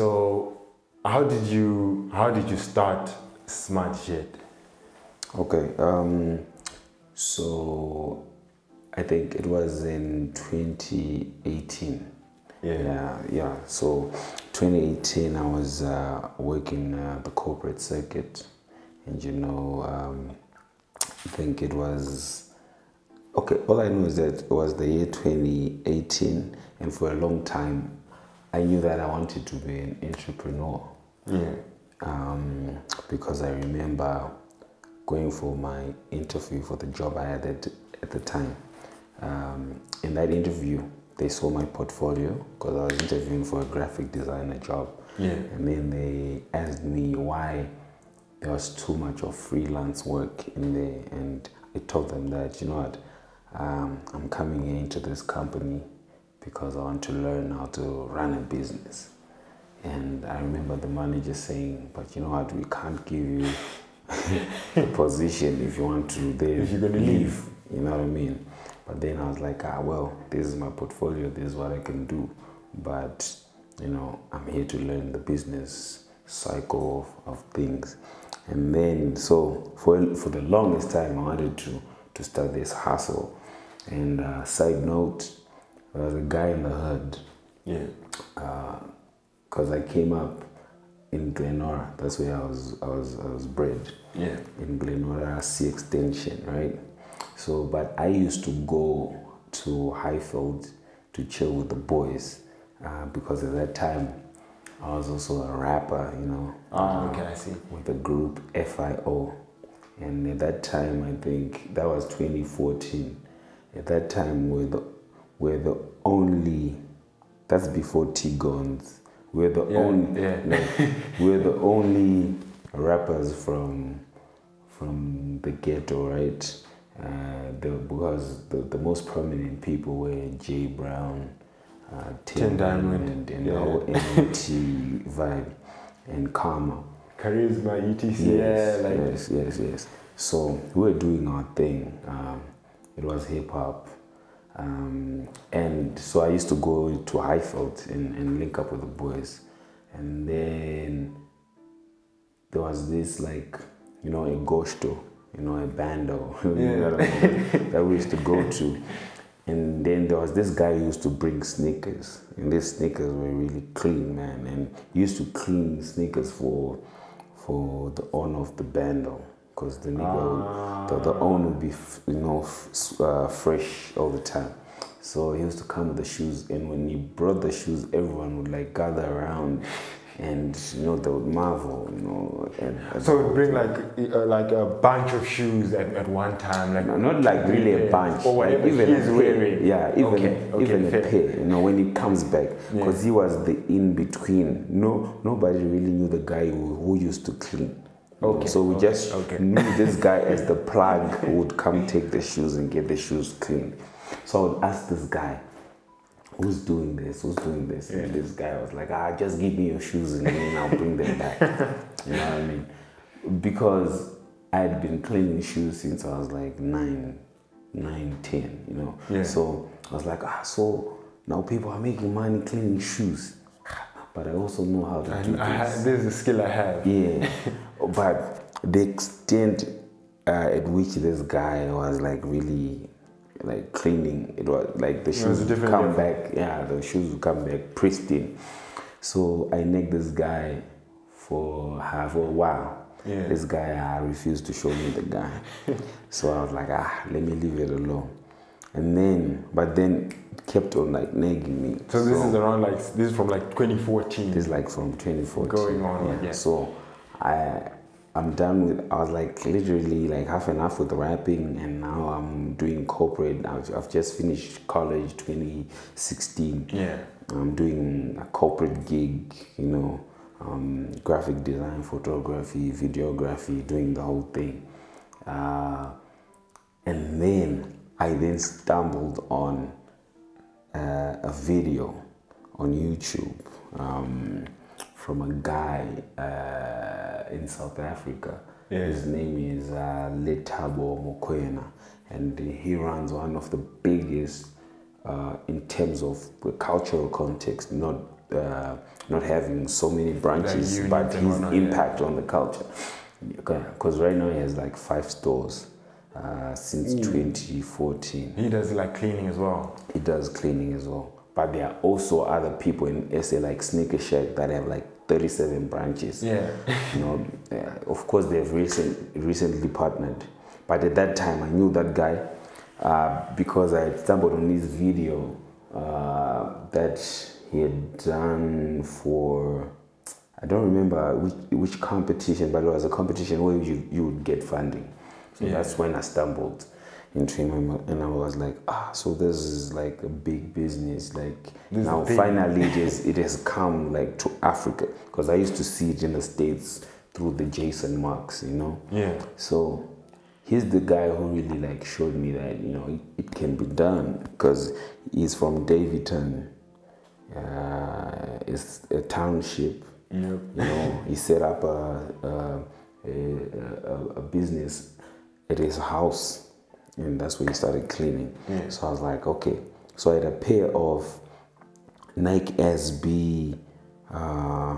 So, how did you how did you start SmartZhet? Okay. Um, so I think it was in 2018. Yeah. Yeah, yeah. So 2018, I was uh, working uh, the corporate circuit, and you know, um, I think it was okay. All I know is that it was the year 2018, and for a long time, I knew that I wanted to be an entrepreneur. Yeah. Um, because I remember going for my interview for the job I had at, at the time. Um, in that interview, they saw my portfolio because I was interviewing for a graphic designer job. Yeah. And then they asked me why there was too much of freelance work in there. And I told them that, you know what, um, I'm coming into this company because I want to learn how to run a business. And I remember the manager saying, but you know what, we can't give you a position if you want to then If you're gonna leave. You know what I mean? But then I was like, ah, well, this is my portfolio, this is what I can do. But, you know, I'm here to learn the business cycle of, of things. And then, so for, for the longest time, I wanted to, to start this hustle. And uh, side note, there was a guy in the hood Yeah. because I came up in Glen Norah. That's where I was I was I was bred Yeah. in Glen Norah C extension, right? So, but I used to go to Highfield to chill with the boys uh, because at that time I was also a rapper, you know, Ah, okay, I see. with the group FIO. And at that time, I think that was 2014. At that time, we're the, we're the only, that's before T-Guns. We're the Yeah, only, yeah. like, we're the only rappers from from the ghetto, right? Uh, the, because the, the most prominent people were Jay Brown, uh, Tehn Diamond, and, and yeah. the whole NT vibe, and Karma. Charisma, ETC. Yes, yeah, like yes, yes, yes. So we were doing our thing. Um, it was hip hop. Um, and so I used to go to Highfield and, and link up with the boys. And then there was this like, you know, a gosto, you know, a bando you know what I mean, that we used to go to. And then there was this guy who used to bring sneakers, and these sneakers were really clean, man. And he used to clean sneakers for for the owner of the bando, because the nigga, the, the owner would be, f- you know, f- uh, fresh all the time. So he used to come with the shoes, and when he brought the shoes, everyone would like gather around, and you know they would marvel, you know. And, and so it bring like uh, like a bunch of shoes at, at one time, like no, not like really a bunch, or like whatever even he's wearing. Yeah, even okay, okay, even fair. a pair. You know, when he comes back, because he was the in between. No, nobody really knew the guy who, who used to clean. Okay, So we okay, just okay. knew this guy as the plug who would come take the shoes and get the shoes clean. So I would ask this guy, who's doing this? Who's doing this? And this guy was like, ah, just give me your shoes and then I'll bring them back. you know what I mean? Because I had been cleaning shoes since I was like nine, nine, ten, you know. Yeah. So I was like, ah, so now people are making money cleaning shoes. But I also know how to do I this. ha- this is a skill I have. Yeah, but the extent uh, at which this guy was like really like cleaning, it was like the shoes would come back. Yeah, the shoes would come back pristine. So I negged this guy for half a while. Yeah. This guy uh, refused to show me the guy, so I was like, ah, let me leave it alone. And then, but then it kept on like nagging me. So this is around like this is from like 2014. This is like from 2014. Going on, like, yeah. So I I'm done with. I was like literally like half and half with rapping, and now I'm doing corporate. I've, I've just finished college 2016. Yeah. I'm doing a corporate gig. You know, um, graphic design, photography, videography, doing the whole thing. Uh, and then I then stumbled on uh, a video on YouTube um, from a guy uh, in South Africa. Yeah. His name is uh, Letabo Mokoena, and he runs one of the biggest uh, in terms of the cultural context, not uh, not having so many branches, but his yeah. impact on the culture. Because right now he has like five stores uh, since 2014. He does like cleaning as well. He does cleaning as well. But there are also other people in SA like Sneaker Shack that have like 37 branches. Yeah. You know, uh, of course they've recent, recently partnered. But at that time I knew that guy uh, because I stumbled on his video uh, that he had done for I don't remember which, which competition, but it was a competition where you, you would get funding. So Yeah. that's when I stumbled into him and- and I was like, ah, so this is like a big business. Like This now finally it, is, it has come like to Africa because I used to see it in the States through the Jason Marks, you know? Yeah. So he's the guy who really like showed me that you know it, it can be done because he's from Daveyton. Uh, it's a township. Yep. You know, he set up a a, a, a, a business at his house, and that's where he started cleaning. Yeah. So I was like, okay. So I had a pair of Nike SB, uh,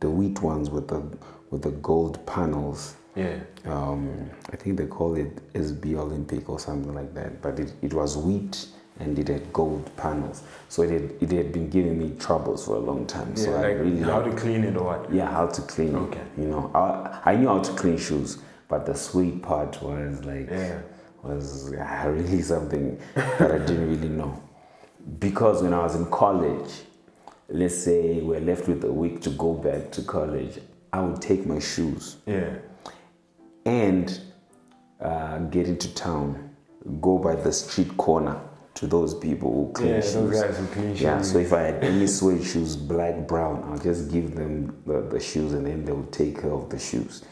the wheat ones with the with the gold panels Yeah. um, I think they call it SB Olympic or something like that. But it, it was wheat and it had gold panels. So it had, it had been giving me troubles for a long time. Yeah, so I like really how to clean it or what? yeah, how to clean Okay. it. You know, I, I knew how to clean shoes, but the sweet part was like Yeah. Was uh, really something that I didn't really know. Because when I was in college, let's say we're left with a week to go back to college, I would take my shoes Yeah. and uh, get into town, go by the street corner to those people who clean Yeah, shoes. those guys who clean Yeah, shoes. so if I had any suede shoes, black, brown, I'll just give them the, the shoes and then they will take care of the shoes.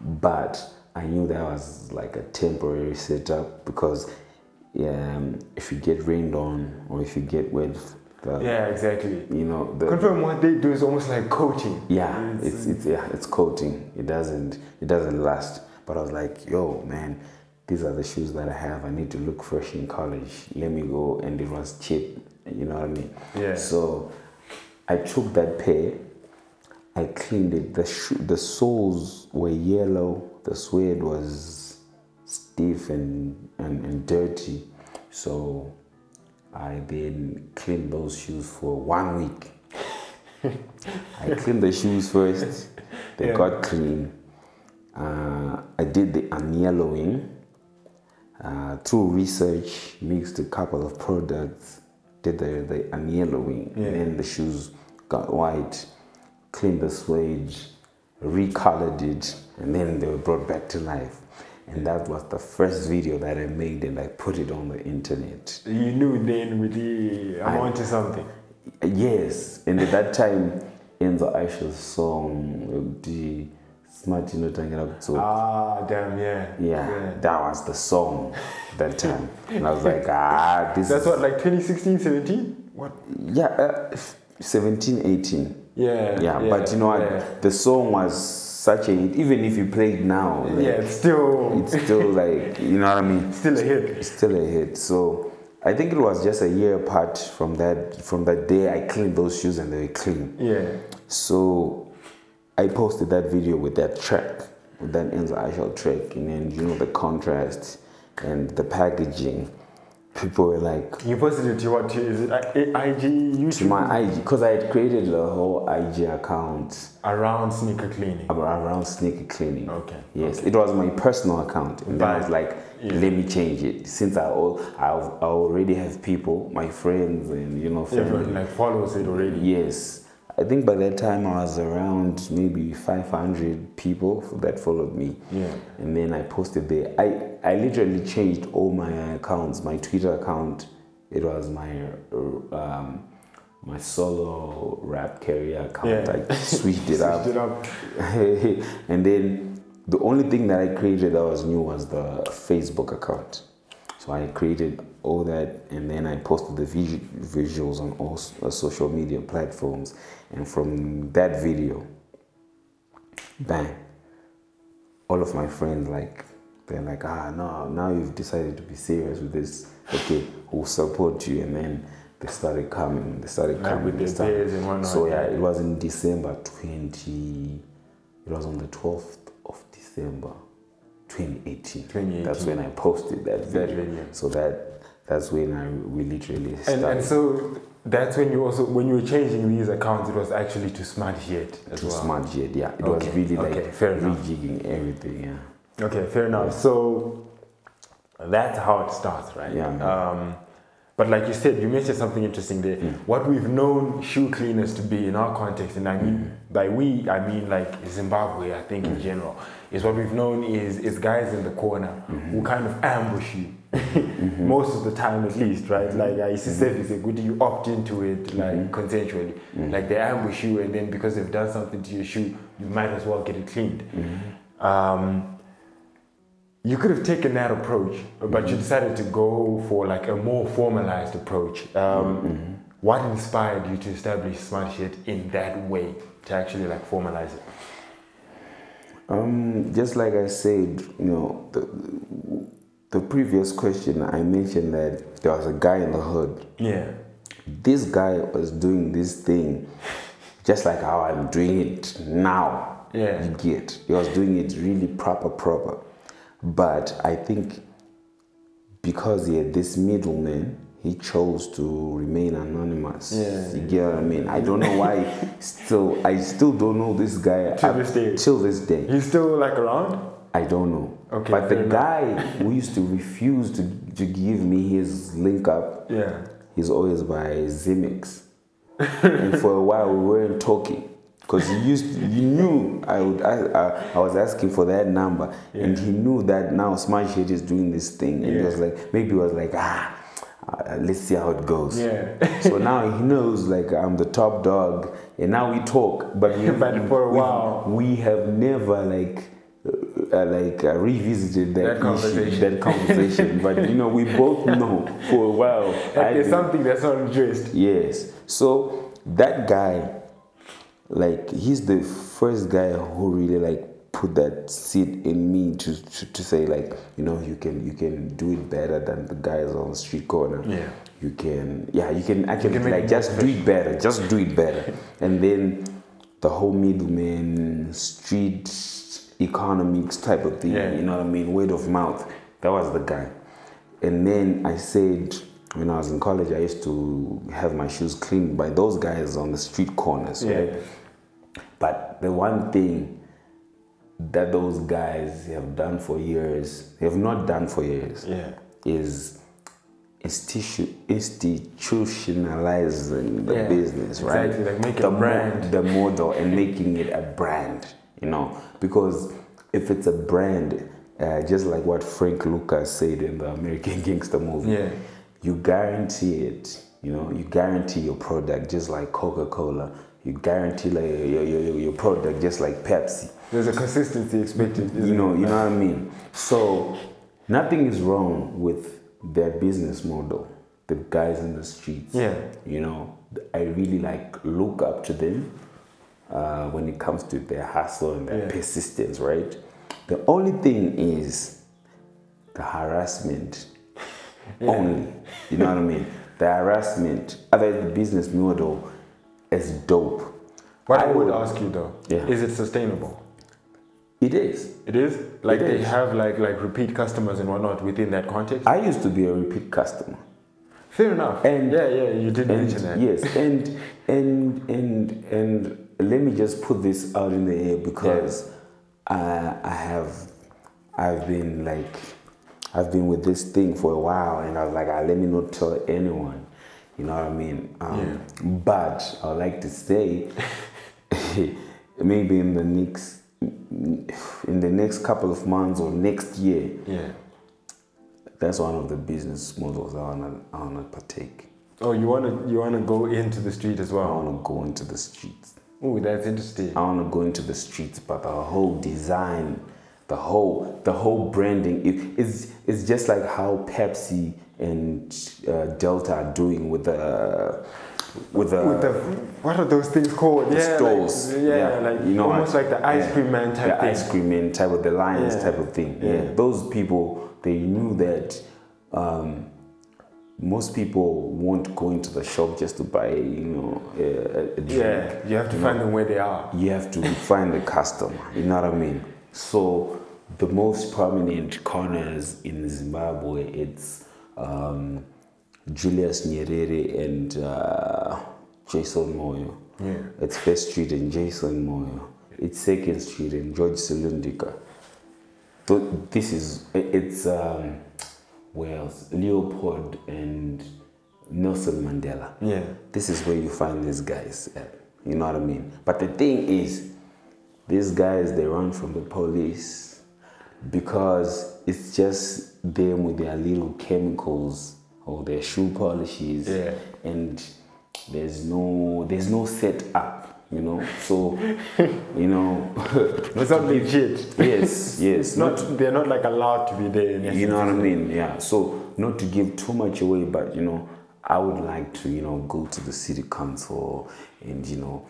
But I knew that was like a temporary setup because um, if you get rained on or if you get wet, the, Yeah, exactly. you know, the, Confirm what they do is almost like coaching. yeah, it's, it's yeah, it's coating. It doesn't it doesn't last. But I was like, yo, man, these are the shoes that I have. I need to look fresh in college. Let me go, and it was cheap. You know what I mean? Yeah. So I took that pair. I cleaned it. The shoe, the soles were yellow. The suede was stiff and, and, and dirty. So I then cleaned those shoes for one week. I cleaned the shoes first. They Yeah. got clean. Uh, I did the unyellowing. Uh, through research, mixed a couple of products, did the, the unyellowing, Yeah. and then the shoes got white, cleaned the suede, recolored it, and then they were brought back to life. And that was the first video that I made, and I put it on the internet. You knew then really I'm I- onto something. Yes, and at that time, Enzo Ishall's song, the Smart You Know so Ah, damn, yeah. yeah, that was the song that time. And I was like, ah, this That's is, what, like 2016, 17? What? yeah, uh, 17, 18. Yeah. Yeah, but you know what? Yeah, The song was such a hit. Even if you play it now, like, yeah it's still, it's still like, you know what I mean? still a hit. It's still a hit. So I think it was just a year apart from that. From that day, I cleaned those shoes and they were clean. Yeah. So I posted that video with that track, with that Enzo Ishall track, and then you know the contrast and the packaging. People were like, You posted it to what? To, is it uh, IG, YouTube? to my IG, because I had created a whole IG account Around sneaker cleaning. around sneaker cleaning. Okay. Yes, it was my personal account, and then I was like, yeah. let me change it since I, al- I I already have people, my friends, and you know, family. Everyone like follows it already. Yes. I think by that time I was around maybe 500 people that followed me. Yeah. And then I posted there. I, I literally changed all my accounts. My Twitter account, it was my um, my solo rap career account. Yeah. I switched it up. Switched it up. and then the only thing that I created that was new was the Facebook account. So I created all that and then I posted the visu- visuals on all s- uh, social media platforms. And from that video, bang, all of my friends like, they're like, ah, no, now you've decided to be serious with this. Okay, we'll support you. And then they started coming. They started Like coming. they started- bears and whatnot, So yeah, it was in December twenty. It was on the twelfth of December, twenty eighteen. 2018. That's when I posted that video. So that that's when I we literally And, started and and, so that's when you also when you were changing these accounts, it was actually to Smart Jet as to well. SmartZhet. Yeah, it was Okay, really like okay, fair enough. rejigging everything. Yeah. Okay, fair enough. So that's how it starts, right? Yeah. Um, but like you said, you mentioned something interesting there. Mm. What we've known shoe cleaners to be in our context, and I mean Mm. by we, I mean like Zimbabwe, I think in general, is what we've known is is guys in the corner Mm-hmm. who kind of ambush you. Most of the time, at least, right? Like I see Mm-hmm. say, good you opt into it like consensually. Mm. Like they ambush you, and then because they've done something to your shoe, you might as well get it cleaned. Mm-hmm. Um, you could have taken that approach, but you decided to go for like a more formalized approach. Um, What inspired you to establish SmartZhet in that way to actually like formalize it? Um, just like I said, you know, the previous question I mentioned that there was a guy in the hood. Yeah. This guy was doing this thing just like how I'm doing it now. Yeah. You get. He was doing it really proper, proper. But I think because he had this middleman, he chose to remain anonymous. Yeah. You get what I mean? I don't know why still I still don't know this guy To this day. Till this day. He's still like around? I don't know. Okay, but the guy who used to refuse to, to give me his link up, Yeah. he's always by Zimex. and for a while we weren't talking. Because he used to, you knew I would I, I, I was asking for that number and he knew that now SmartZhet is doing this thing and he was like maybe he was like ah uh, let's see how it goes. Yeah. so now he knows like I'm the top dog and now we talk but we But for a we- while. we have never like uh, like uh, revisited that, That issue, conversation. that conversation. but you know, we both know for a while. I've there's something that's not addressed. Yes. So that guy, like, he's the first guy who really like put that seed in me to, to to say like, you know, you can you can do it better than the guys on the street corner. Yeah. You can, yeah, you can actually can like just do it better, just do it better, and then the whole middleman street economics type of thing. Yeah. You know what I mean? Word of mouth. That was the guy. And then I said, when I was in college, I used to have my shoes cleaned by those guys on the street corners, Yeah. right? But the one thing that those guys have done for years, have not done for years, Yeah. is institu- institutionalizing the Yeah, business, right? exactly, like make the a mo- brand. the model and making it a brand, you know, because if it's a brand, uh, just like what Frank Lucas said in the American Gangster movie, Yeah. you guarantee it. You know, you guarantee your product just like Coca Cola. You guarantee like your, your, your product just like Pepsi There's a consistency expected. you know, it? you know what I mean. So nothing is wrong with their business model. The guys in the streets, Yeah. you know, I really like look up to them uh, when it comes to their hustle and their Yeah. persistence, right? The only thing is the harassment only. You know what I mean? The harassment, other than the business model, is dope. What I would ask you though, Yeah. is it sustainable? It is. It is like It they is. have like like repeat customers and whatnot within that context. I used to be a repeat customer. Fair enough. And- yeah, yeah, you did and mention that. yes and and and and let me just put this out in the air because I, I have i've been like i've been with this thing for a while and i was like ah, let me not tell anyone. You know what i mean? Um, but i would like to say maybe in the next in the next couple of months or next year Yeah. that's one of the business models i want to I wanna partake. Oh, you wanna you wanna go into the street as well? i want to go into the streets Oh, that's interesting. I want to go into the streets, but the whole design, the whole the whole branding, it, it's it's just like how Pepsi and uh, Delta are doing with the with the, With the what are those things called? the yeah, stores. Like, yeah, like you know, almost like the ice yeah, cream man type the thing. ice cream man type of the lions Yeah. type of thing. Yeah. Yeah. those people they knew that um, most people won't go into the shop just to buy, you know, a, a drink. Yeah, you have to find them where they are. You have to find the customer. You know what I mean? So the most prominent corners in Zimbabwe, it's um, Julius Nyerere and uh, Jason Moyo. Yeah. It's First Street and Jason Moyo. It's Second Street and George Silundika. So this is it's um, else? Leopold and Nelson Mandela. Yeah. This is where you find these guys at. You know what I mean? But the thing is, these guys they run from the police because it's just them with their little chemicals or their shoe polishes Yeah. and there's no there's no set up, you know. So you know It's not legit. Yes, yes. It's not. They're not like allowed to be there. In You know what I mean? Yeah. So not to give too much away, but you know, I would like to, you know, go to the city council and you know,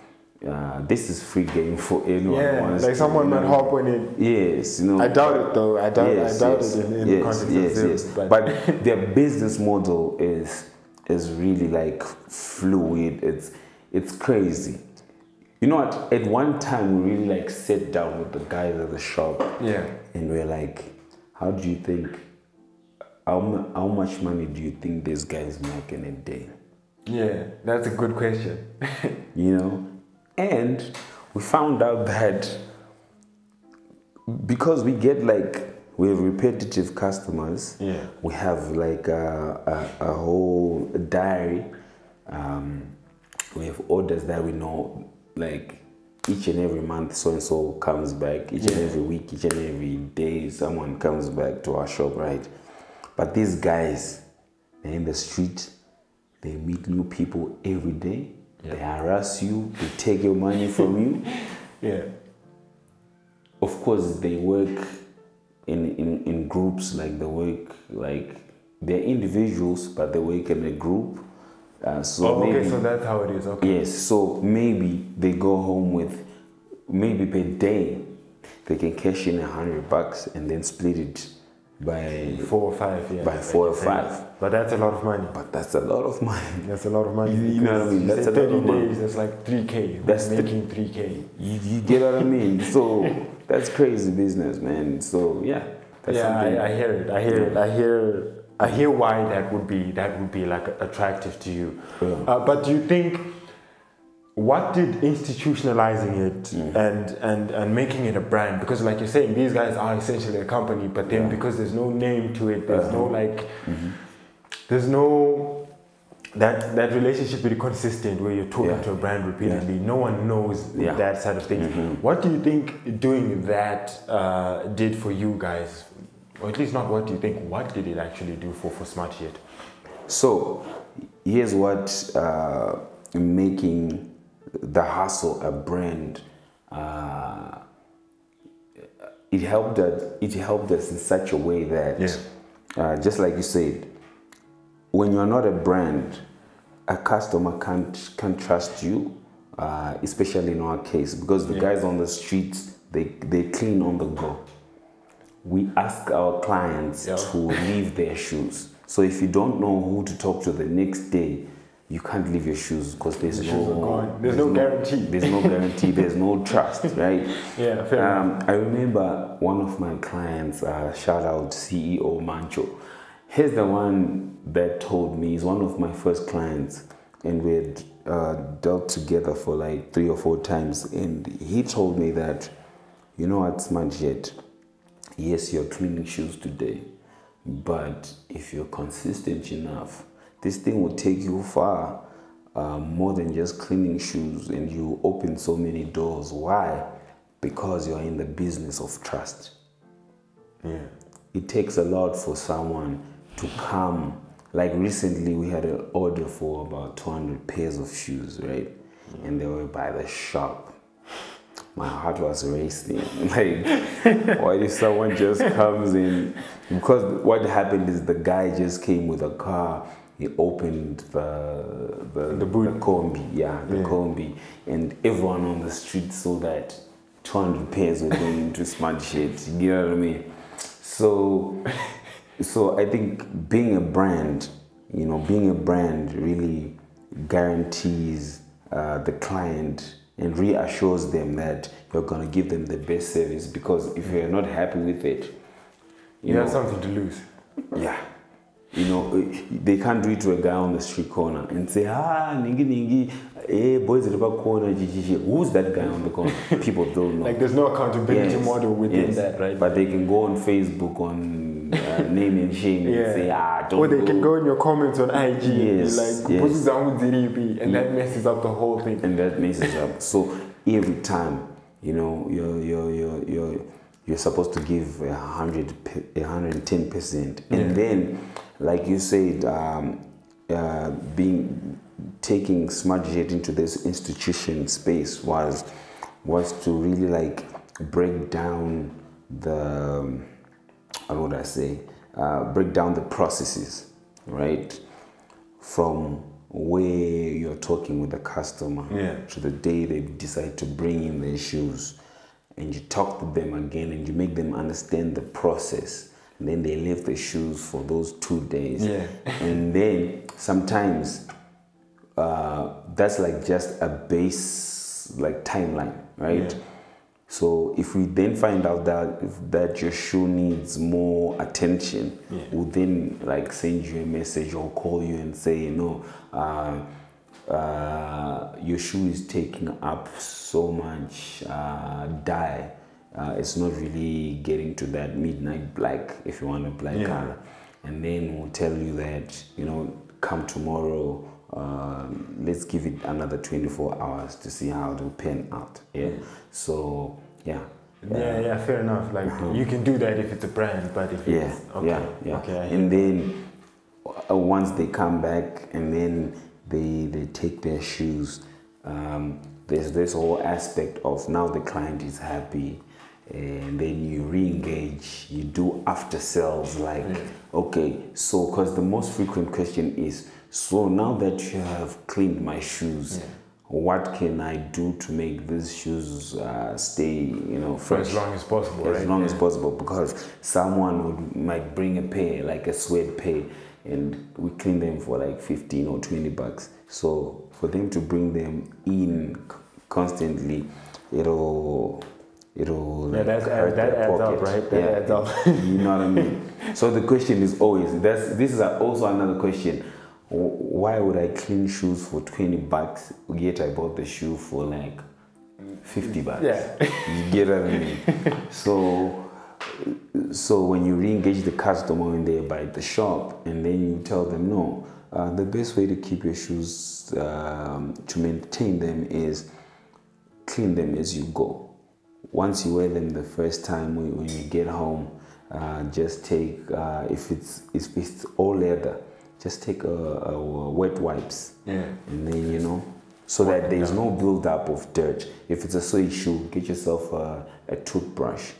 uh, this is free game for anyone. Yeah, wants like someone might hop on it. Yes, you know. I doubt it though. I doubt. I doubt yes. it in, in yes, the context yes, of yes. But, But their business model is is really like fluid. It's it's crazy. You know what? At one time, we really like sat down with the guys at the shop yeah, and we're like, how do you think, how, how much money do you think these guys make in a day? yeah, that's a good question. You know? And we found out that because we get like, we have repetitive customers, Yeah. we have like a, a, a whole diary. Um, we have orders that we know, like each and every month, so and so comes back. Each and every week, each and every day, someone comes back to our shop, right? But these guys, they're in the street. They meet new people every day. They harass you. They take your money from you. Yeah, Of course, they work in, in, in groups, like they work, like they're individuals, but they work in a group. Uh, so oh, maybe, okay, so that's how it is. Okay. yes, so maybe they go home with, maybe per day, they can cash in a hundred bucks and then split it by, Four or five, yeah. By four or five. But that's a lot of money. but that's a lot of money. That's a lot of money. You know what I mean? That's a lot of 30 money. days, that's like 3K. That's That's making 3K. You, you get what I mean? So that's crazy business, man. So yeah, that's yeah. I, I hear it. I hear it. I hear. I hear why that would be that would be like attractive to you. Yeah. Uh, but do you think what did institutionalizing it Mm. and, and and making it a brand? Because like you're saying, these guys are essentially a company, but then Yeah. Uh-huh. because there's no name to it, there's no like, Mm-hmm. there's no that that relationship really consistent where you're talking Yeah. to a brand repeatedly. No one knows. Mm-hmm. that side of things. What do you think doing that uh, did for you guys? Or at least not what do you think, what did it actually do for, for SmartZhet? So here's what uh, making the hustle a brand. Uh, it helped us. It helped us in such a way that, Yeah. uh, just like you said, when you're not a brand, a customer can't can't trust you. Uh, especially in our case, because the guys on the streets they they clean on the go. We ask our clients Yeah. to leave their shoes. So if you don't know who to talk to the next day, you can't leave your shoes because there's The no gone. There's no guarantee. There's no guarantee. there's no trust, right? Yeah, fair Um, I remember one of my clients, uh, shout out CEO Mancho. He's the one that told me, he's one of my first clients, and we had uh, dealt together for like three or four times. And he told me that, you know what, SmartZhet, yes, you're cleaning shoes today, but if you're consistent enough, this thing will take you far uh, more than just cleaning shoes and you open so many doors. Why? Because you're in the business of trust. Yeah. It takes a lot for someone to come. Like recently, we had an order for about 200 pairs of shoes, right? And they were by the shop. My heart was racing. Like, what if someone just comes in? Because what happened is the guy just came with a car. He opened the the, The boot. combi, yeah, the Yeah. combi, and everyone on the street saw that 200 pairs were going into SmartZhet. You know what I mean? So, so I think being a brand you know, being a brand really guarantees uh, the client and reassures them that you're going to give them the best service because if you're not happy with it, you, you have something to lose. Yeah. You know, they can't do it to a guy on the street corner and say, ah, ningi ningi, eh, boys at the back corner, who's that guy on the corner? People don't know. like there's no accountability Yes, model within yes. that, right? But they can go on Facebook on uh, name and shame Yeah. and say, ah, don't or they can go go in your comments on IG Yes, and be yes. like, "Mbuzi zangu ziripi," and that messes up the whole thing. and that messes up. So every time, you know, you're you're you're you're, you're supposed to give a hundred, a hundred and ten percent, and Yeah. then, like you said, um, uh, being taking SmartZhet into this institution space was was to really like break down the how would I say uh, break down the processes, right? From where you're talking with the customer Yeah. to the day they decide to bring in their shoes, and you talk to them again and you make them understand the process. And then they leave the shoes for those two days, Yeah. and then sometimes uh, that's like just a base like timeline, right? Yeah. So if we then find out that if that your shoe needs more attention, Yeah. we'll then like send you a message or call you and say, no, uh, uh, your shoe is taking up so much uh, dye. Uh, it's not really getting to that midnight black if you want a black Yeah. color. And then we'll tell you that, you know, come tomorrow, um, let's give it another 24 hours to see how it will pan out. Yeah. So, yeah. Yeah, yeah, fair enough. Like you can do that if it's a brand, but if Uh-huh. Yeah, it's okay, yeah, yeah. okay, and then uh, once they come back and then they they take their shoes, um, there's this whole aspect of now the client is happy, and then you re-engage. You do after sales, like okay, so because the most frequent question is, so now that you have cleaned my shoes. Yeah. What can I do to make these shoes uh, stay, you know, for as long as possible, as right? long as possible because someone would might bring a pair like a sweat pair and we clean them for like 15 or 20 bucks so for them to bring them in constantly it'll it'll Yeah, that's- hurt that their adds up, pocket. right? That yeah, adds up. you know what i mean so the question is always that's this is also another question why would i clean shoes for 20 bucks yet i bought the shoe for like 50 bucks Yeah. you get what I mean? So, so when you re-engage the customer when they're by the shop, and then you tell them, no, uh, the best way to keep your shoes um, to maintain them is clean them as you go. Once you wear them the first time when, when you get home, uh, just take uh, if it's if it's all leather, just take a, a wet wipes. Yeah. and then you know so that there's no buildup of dirt. If it's a suede shoe get yourself a, a toothbrush.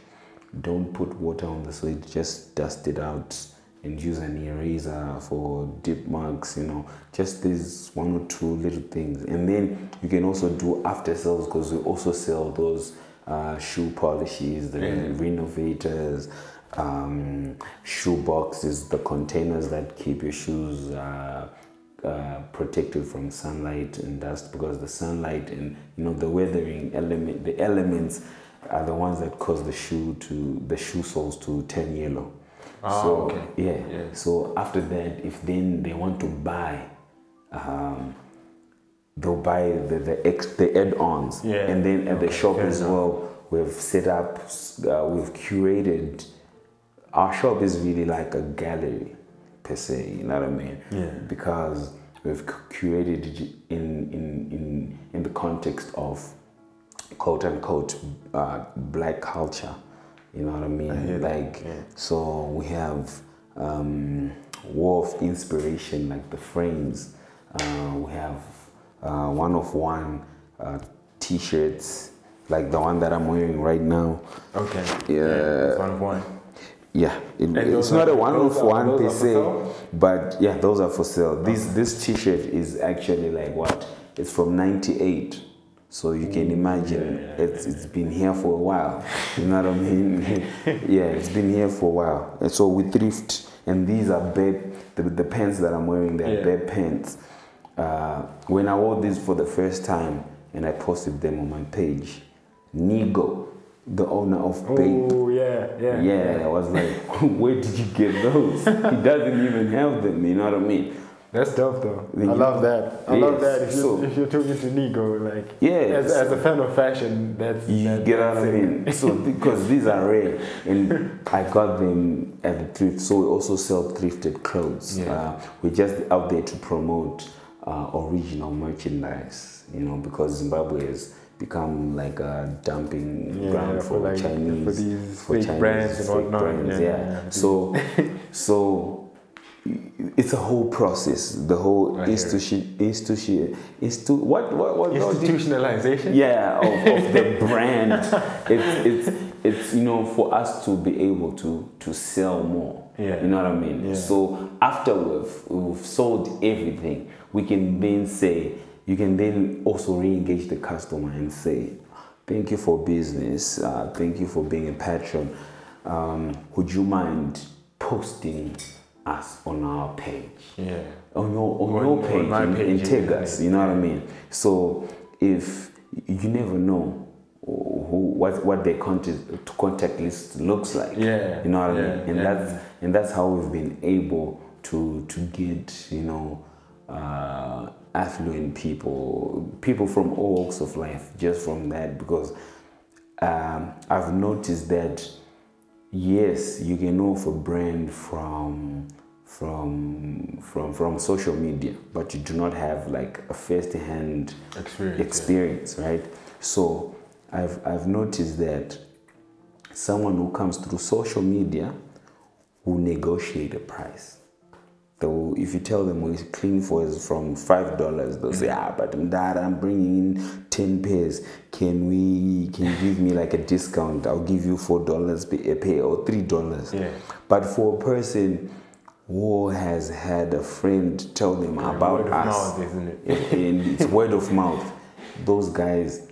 Don't put water on the suede just dust it out and use an eraser for deep marks you know. Just these one or two little things. And then you can also do after sales because we also sell those uh, shoe polishes the Yeah. renovators um, shoe boxes the containers that keep your shoes uh, uh, protected from sunlight and dust because the sunlight and you know the weathering element the elements are the ones that cause the shoe to the shoe soles to turn yellow Ah, so okay. yeah. Yeah. so after that if then they want to buy um, they'll buy the the, ex, the add-ons Yeah. and then at the shop fair as enough. well we've set up uh, we've curated our shop is really like a gallery per se you know what i mean Yeah. because we've curated in in in in the context of quote unquote uh, black culture you know what i mean hear like yeah. so we have um, war of inspiration like the frames uh, we have uh, one of one uh, t-shirts like the one that i'm wearing right now Okay. Yeah. It's one of one. Yeah, it- it's not are- a one those of one per se, but yeah, those are for sale. This this T-shirt is actually like what? It's from '98, so you can imagine it's it's been here for a while. You know what I mean? yeah, it's been here for a while, and so we thrift And these are bed, the, the pants that I'm wearing, they're Yeah. bed pants. Uh, when I wore these for the first time and I posted them on my page, Nigo, the owner of Bape, Oh yeah, yeah. yeah, I was like, where did you get those? he doesn't even have them, you know what I mean? That's dope though. Then I love that. I love that. If, you, so- if you're talking to Nigo, like Yeah, as, as a fan of fashion, that's You that, get what I mean? So because these are rare, and I got them at the thrift. So we also sell thrifted clothes. Yeah. Uh, we're just out there to promote uh, original merchandise. You know, because Zimbabwe has become like a dumping Yeah, ground for for, like- Chinese, for these fake brands and fake whatnot. brands, Yeah, yeah. yeah. So, so it's a whole process. The whole I hear it. institution, institution, institu, what, what, what, what Institutionalization. yeah of, of the brand it's it's it's you know for us to be able to to sell more Yeah. you know what i mean so after we've we've sold everything we can then say you can then also re-engage the customer and say thank you for business uh, thank you for being a patron um, would you mind posting us on our page Yeah. on your on, On- your on page, my and, page, and tag us. You know what I mean? So if you never know who what what their contact contact list looks like. Yeah, You know what I yeah, mean? And yeah. that's and that's how we've been able to to get you know uh, affluent people people from all walks of life just from that because um, I've noticed that yes, you can know of a brand from from from from social media, but you do not have like a first-hand Experience. yeah. experience, right? So I've I've noticed that someone who comes through social media will negotiate a price. Though if you tell them we clean for is from five dollars, they'll say, ah, but dad, I'm bringing in ten pairs. Can we? Can you give me like a discount? I'll give you four dollars a pair or three dollars. Yeah. But for a person who has had a friend tell them about Word of us, mouth, isn't it? and it's word of mouth, those guys,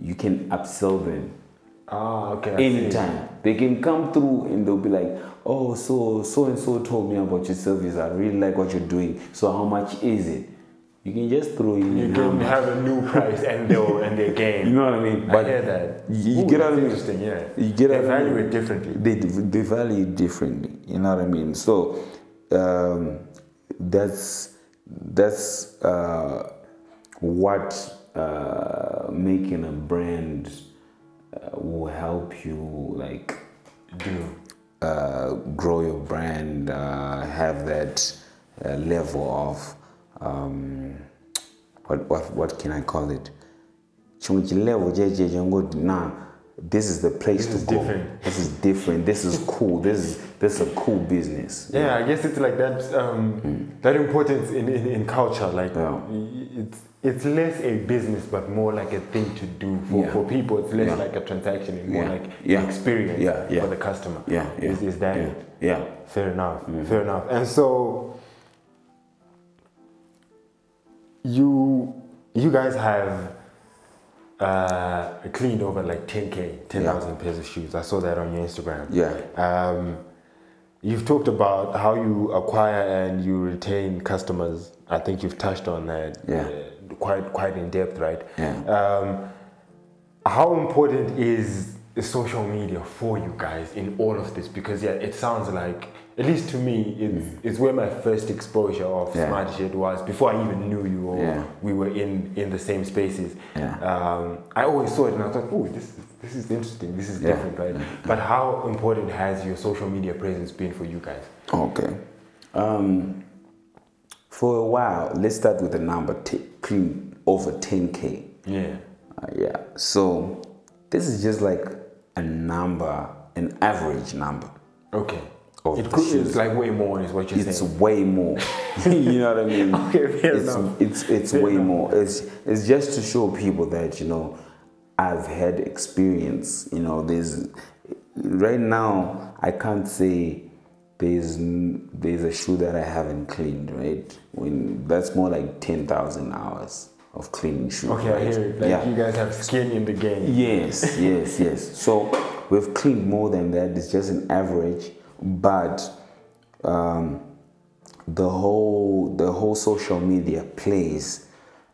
you can upsell them Ah, okay. Anytime. They can come through and they'll be like, oh, so so and so told me about your service. I really like what you're doing. So how much is it? You can just throw in You can number. have a new price and they'll and they gain. You know what I mean? I hear that. You, Ooh, get that's mean? Interesting, yeah. You get they value it differently. They they value it differently. You know what I mean? So um, that's that's uh, what uh, making a brand uh, will help you like Do. uh, grow your brand, uh, have that uh, level of um, what, what what can I call it? Level now this is the place This to go. different. This is different. This is cool. This is this is a cool business. Yeah, I guess it's like that um, that importance in, in, in culture. Like Yeah. it's it's less a business, but more like a thing to do for, Yeah. for people. It's less Yeah. like a transaction and more Yeah. like Yeah. an experience for the customer. Yeah. Is, is that yeah. it? Yeah. Fair enough. Fair enough. And so you you guys have uh, cleaned over like 10k, 10,000 pairs of shoes. I saw that on your Instagram. Yeah. Um, you've talked about how you acquire and you retain customers. I think you've touched on that Yeah. uh, quite quite in depth, right? Yeah. Um, how important is social media for you guys in all of this? Because yeah, it sounds like, at least to me, it's, it's where my first exposure of Mm. Yeah. SmartZhet was before I even knew you or Yeah. we were in in the same spaces. Yeah. Um, I always saw it and I thought, oh, this is this is interesting. This is Yeah. different, right? But how important has your social media presence been for you guys? Okay. Um, for a while, let's start with the number t- clean over 10k. Yeah. Uh, yeah. So this is just like a number, an average number. Okay. It could, it's like way more is what you're It's saying. way more. you know what I mean? Okay, fair it's, enough. It's it's Fair way enough. more. It's it's just to show people that you know I've had experience. You know, there's right now I can't say there's there's a shoe that I haven't cleaned. Right? When that's more like ten thousand hours of cleaning shoes. Okay, I hear it. Like yeah. you guys have skin in the game. Yes, yes, yes. So we've cleaned more than that. It's just an average, but um, the whole the whole social media plays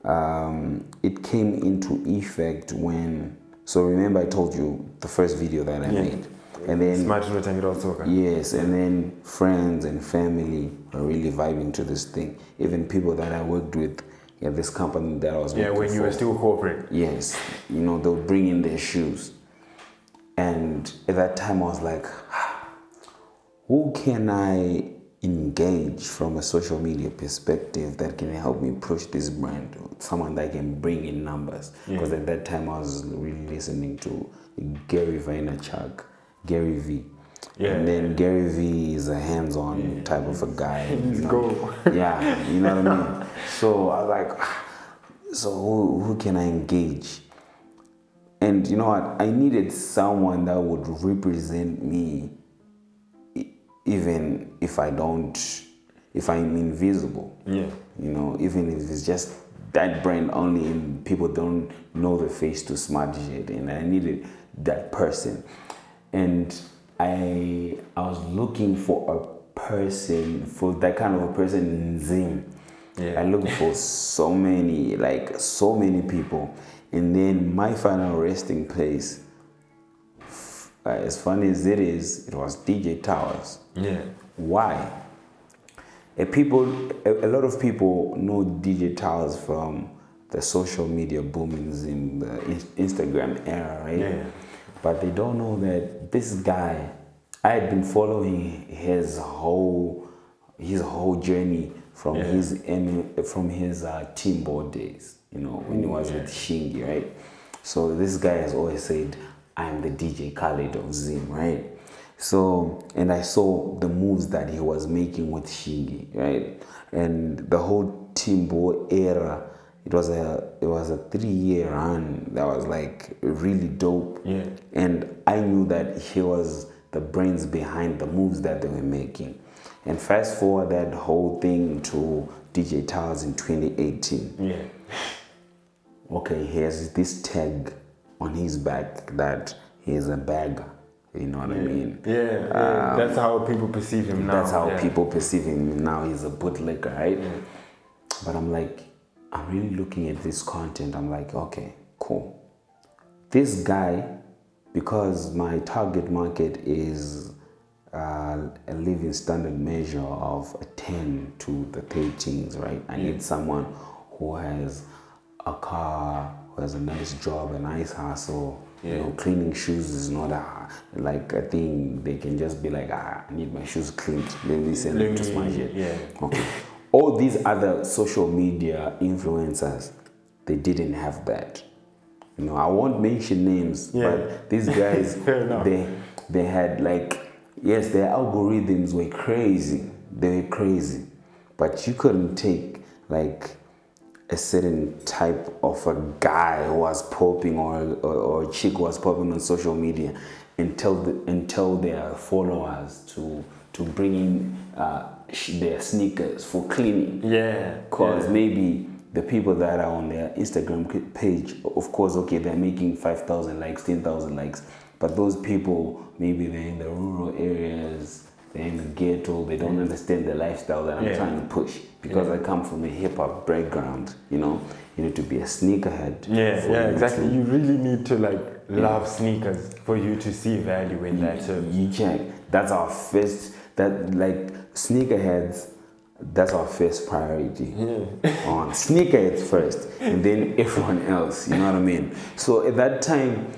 um, it came into effect when so remember I told you the first video that I Yeah. made and then Smart Notangira Soka. Yes, and then friends and family are really vibing to this thing. Even people that I worked with at this company that I was Yeah, when you for. were still corporate. Yes, you know, they'll bring in their shoes. And at that time, I was like, who can I engage from a social media perspective that can help me push this brand? Someone that can bring in numbers. Because at that time, I was really listening to Gary Vaynerchuk, Gary V. Yeah. And then Gary V is a hands-on type of a guy. Let's you know? go. yeah, you know what I mean. So I was like, "Ah, so who, who can I engage? And you know what? I needed someone that would represent me, even if I don't, if I'm invisible. Yeah. You know, even if it's just that brand only and people don't know the face to SmartZhet. And I needed that person. And I I was looking for a person, for that kind of a person in Zim. Yeah. I looked for so many, like so many people. And then my final resting place, uh, as funny as it is, it was DJ Towers. Yeah. Why? A people, a, a lot of people know DJ Towers from the social media boomings in the in- Instagram era, right? Yeah. But they don't know that this guy, I had been following his whole, his whole journey from Yeah. his from his uh, team board days. You know, when he was yeah. with Shingy, right? So this guy has always said, "I'm the DJ Khaled of Zim," right? So, and I saw the moves that he was making with Shingy, right? And the whole Timbo era, it was a it was a three year run that was like really dope. Yeah. And I knew that he was the brains behind the moves that they were making. And fast forward that whole thing to DJ Towers in 2018 Yeah. okay, he has this tag on his back that he is a bagger. You know what I mean? Yeah. yeah. that's how people perceive him now. Um, That's how yeah. people perceive him now. He's a bootlegger, right? But I'm like, I'm really looking at this content. I'm like, okay, cool. This guy, because my target market is uh, a living standard measure of a 10 to the 13s, right? I need someone who has a car, who has a nice job, a nice hustle. You know, cleaning shoes is not a, like a thing. They can just be like, ah, I need my shoes cleaned. Let me send them to my yeah. Okay. All these other social media influencers, they didn't have that. You know, I won't mention names, Yeah. but these guys, they they had like, yes, their algorithms were crazy. They were crazy, but you couldn't take like a certain type of a guy who was popping or, or, or a chick who was popping on social media and tell, the, and tell their followers to, to bring in uh, their sneakers for cleaning. Yeah. Because yeah. maybe the people that are on their Instagram page, of course, okay, they're making 5,000 likes, 10,000 likes, but those people, maybe they're in the rural areas, they're in the ghetto, they don't understand the lifestyle that I'm Yeah. trying to push. Because I come from a hip hop background, you know, you need to be a sneakerhead. Yeah, yeah, exactly. to- You really need to like love sneakers for you to see value in that. You check. That's our first. That like sneakerheads. That's our first priority. On sneakerheads first, and then everyone else. You know what I mean? So at that time,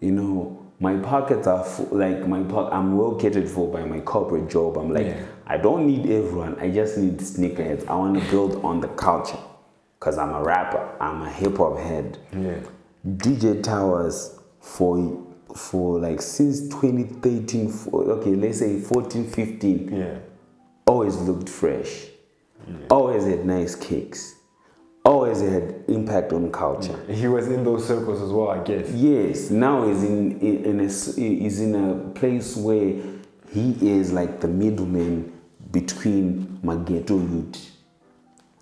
you know, my pockets are full, like my po- I'm well catered for by my corporate job. I'm like, Yeah. I don't need everyone. I just need sneakerheads. I want to build on the culture, cause I'm a rapper. I'm a hip hop head. Yeah. DJ Towers for for like since 2013 for, okay let's say 14 15 Yeah. always looked fresh always had nice kicks always had impact on culture He was in those circles as well, I guess. yes now he's in in, in a he's in a place where he is like the middleman between Mageto youth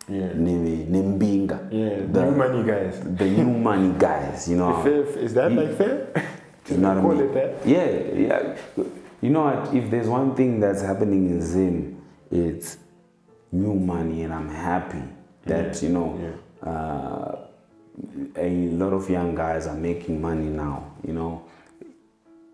Yeah. ne- Nembinga Yeah. the, New money guys. the new money guys you know is that like fair? You know what I Call mean? it that? Yeah, yeah. You know what? If there's one thing that's happening in Zim, it's new money, and I'm happy that you know uh, a lot of young guys are making money now. You know,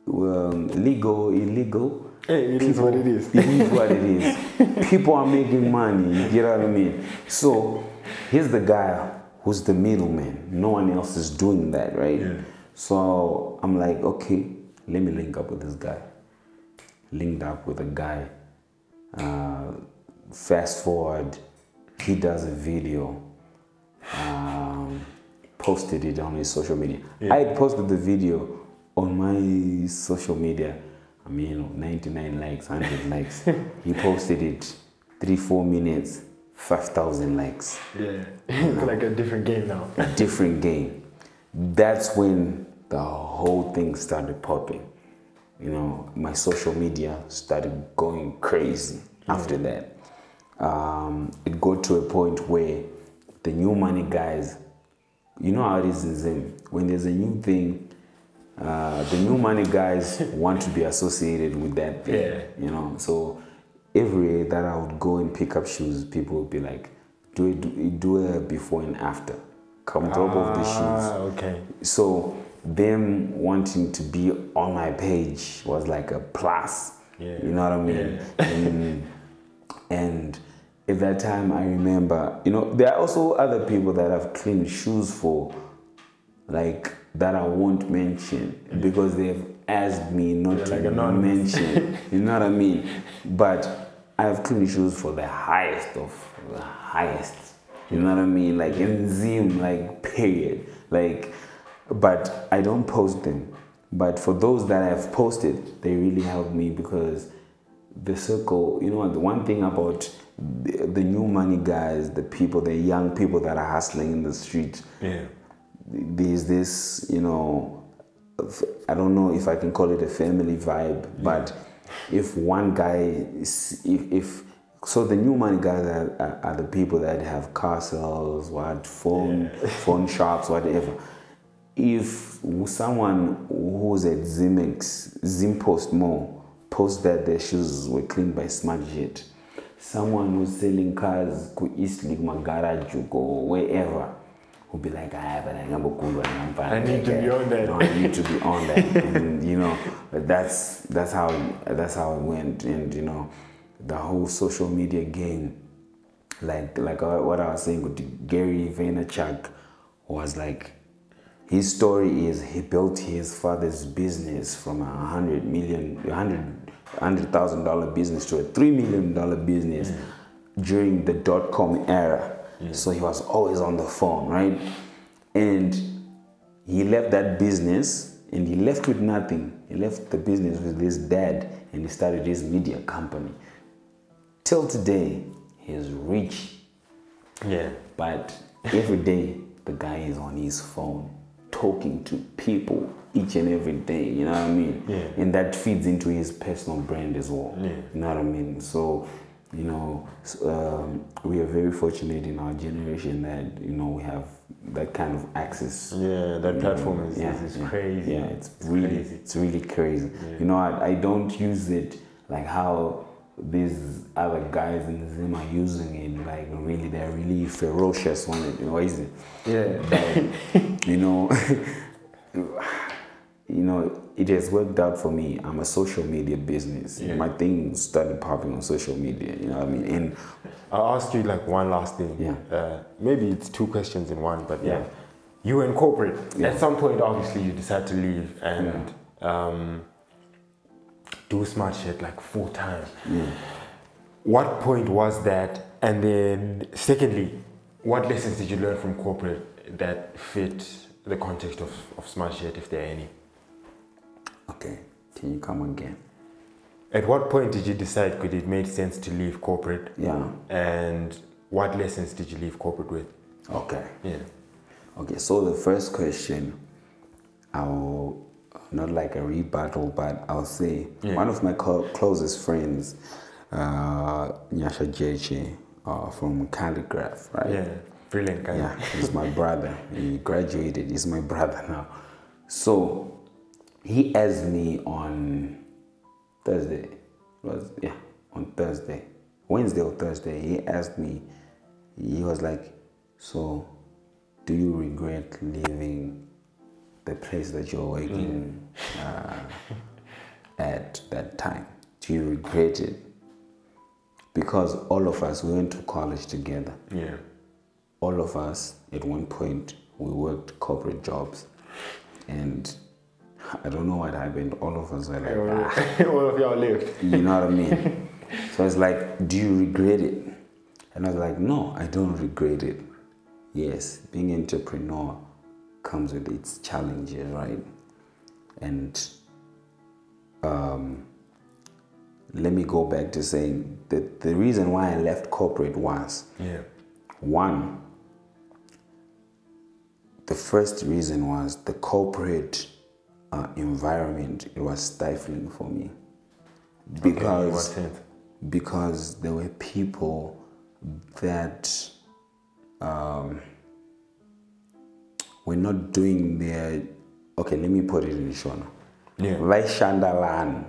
um, legal, illegal. Hey, it is what it is. It is what it is. People are making money. You get what I mean? So here's the guy who's the middleman. No one else is doing that, right? Yeah. So I'm like, okay, let me link up with this guy. Linked up with a guy. Uh, fast forward, he does a video. Um, posted it on his social media. I posted the video on my social media. I mean, 99 likes, 100 likes. He posted it three, four minutes, 5,000 likes. Yeah. like a different game now. A different game. That's when the whole thing started popping. You know, my social media started going crazy after that. Um, it got to a point where the new money guys, you know how it is in Zim. When there's a new thing, uh, the new money guys want to be associated with that thing. Yeah. You know, so every day that I would go and pick up shoes, people would be like, do it, do, it- do a before and after. Come drop off the shoes. Ah, okay. So them wanting to be on my page was like a plus. Yeah. You know what I mean? And, and at that time, I remember, you know, there are also other people that I've cleaned shoes for, like that I won't mention because they've asked me not They're to like mention. you know what I mean? But I've cleaned shoes for the highest of the highest. You know what I mean? Like in Zim, like period. Like, but I don't post them. But for those that I've posted, they really help me because the circle, you know, what, the one thing about the, the new money guys, the people, the young people that are hustling in the street, Yeah. there's this, you know, I don't know if I can call it a family vibe, but if one guy, is, if, if so, the new money guys are, are, are the people that have castles, what phone, phone shops, whatever. If someone who's at Zimex, Zimpost Mall, posts that their shoes were cleaned by SmartZhet, someone who's selling cars ku Eastlea, Magaraj, or wherever, will be like, ah, but I'm good, I'm I need to be on that. No, I need to be on that. and, you know, that's that's how that's how it went. And you know, the whole social media game, like like uh, what I was saying with Gary Vaynerchuk, was like his story is he built his father's business from a hundred million, a hundred hundred thousand dollar business to a three million dollar business during the dot com era. So he was always on the phone, right? And he left that business and he left with nothing. He left the business with his dad and he started his media company. Till today, he is rich Yeah. but every day, the guy is on his phone talking to people each and every day. You know what I mean? Yeah. And that feeds into his personal brand as well. Yeah. You know what I mean? So, you know, um, we are very fortunate in our generation that you know we have that kind of access. Yeah, that platform is, Yeah, is, yeah. crazy. Yeah, it's, really, crazy. it's really crazy. You know, I, I don't use it like how these other guys in the Zim are using it. Like really, they're really ferocious on it. What is it? Yeah. You know, you know, it has worked out for me. I'm a social media business. Yeah. My thing started popping on social media. You know what I mean? And I'll ask you like one last thing. Yeah. Uh, maybe it's two questions in one, but yeah. Yeah. You were in corporate. Yeah. At some point, obviously, you decide to leave and um, do SmartZhet like full time. What point was that? And then, secondly, what lessons did you learn from corporate that fit the context of, of SmartZhet, if there are any? okay, can you come again? At what point did you decide could it make sense to leave corporate? Yeah. And what lessons did you leave corporate with? Okay. Yeah. Okay, so the first question, I'll not like a rebuttal, but I'll say Yeah. one of my co- closest friends, uh, Nyasha Jeche, uh, from Calligraph, right? Yeah. Brilliant guy. Yeah, he's my brother. He graduated. He's my brother now. So he asked me on Thursday. It was yeah on Thursday Wednesday or Thursday, he asked me, he was like, So, do you regret leaving the place that you're working uh, at that time? Do you regret it? Because all of us, we went to college together. Yeah. All of us, at one point, we worked corporate jobs. And I don't know what happened. All of us were like, ah, All of y'all left. you know what I mean? So it's like, do you regret it? And I was like, no, I don't regret it. Yes, being an entrepreneur comes with its challenges, right? And um, let me go back to saying that the reason why I left corporate was Yeah. one, the first reason was the corporate uh, environment. It was stifling for me because sense? because there were people that um, were not doing their. Okay, let me put it in Shona. Yeah. Like Shandalan,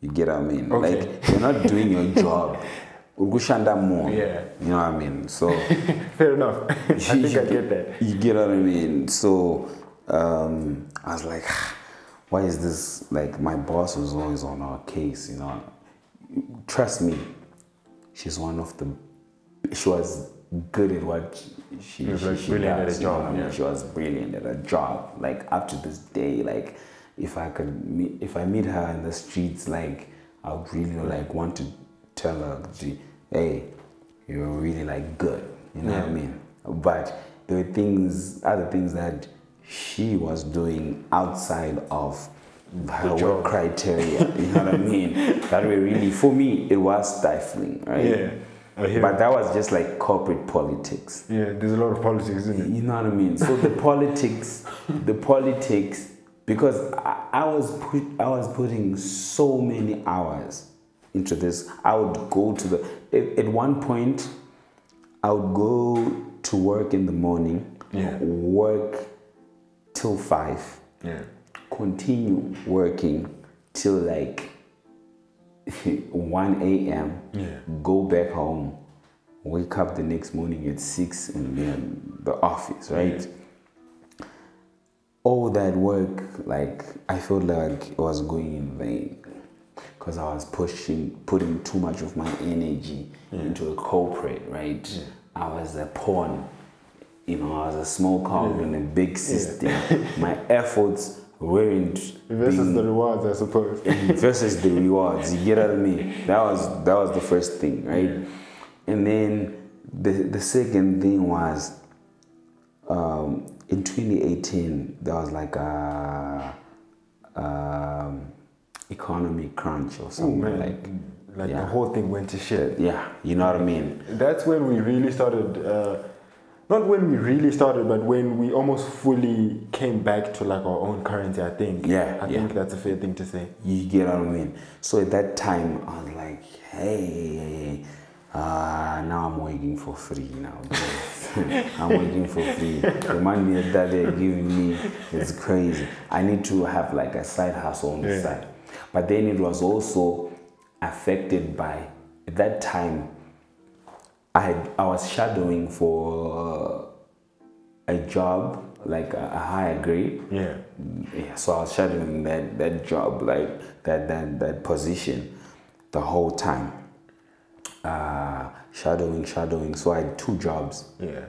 you get what I mean? Okay. Like you're not doing your job. Ugushanda more. Yeah. You know what I mean? So Fair enough. I think I get that. you get what I mean? So um, I was like, "Ah, why is this? Like, my boss was always on our case, you know. Trust me, she's one of the, she was good at what she, She was, like, she brilliant at does, you know job, I mean? yeah. She was brilliant at her job. Like, up to this day, like, if I could meet, if I meet her in the streets, like, I would really like want to tell her, hey, you're really like good, you know what I mean? But there were things, other things that she was doing outside of her work criteria, you know what I mean? That were really, for me, it was stifling, right? Yeah. But that was just like corporate politics. Yeah, there's a lot of politics, isn't it? You know what I mean? So the politics, the politics, because I, I was put, I was putting so many hours into this. I would go to the at, at one point, I would go to work in the morning, Yeah. work till five, Yeah. continue working till like 1 a.m. Yeah. Go back home, wake up the next morning at 6 and be in the office, right? All that work, like, I felt like it was going in vain because I was pushing, putting too much of my energy into a corporate, right? I was a pawn, you know, I was a small cog in a big system. my efforts weren't Versus being the rewards, I suppose. versus the rewards. You get what I mean? That was that was the first thing, right? And then the the second thing was um, in 2018 there was like a um, economic crunch or something man, like like yeah. the whole thing went to shit. yeah, you know what I mean? That's when we really started. Uh, not when we really started, but when we almost fully came back to like our own currency. I think. Yeah, I yeah. think that's a fair thing to say. You get what I mean? So at that time, I was like, hey, uh, now I'm working for free now. I'm working for free. The money that they're giving me is crazy. I need to have like a side hustle on the Yeah. side. But then it was also affected by, at that time, I, had, I was shadowing for a job, like a, a higher grade Yeah. yeah, so I was shadowing that that job, like that that that position, the whole time. Uh, shadowing, shadowing. So I had two jobs. Yeah.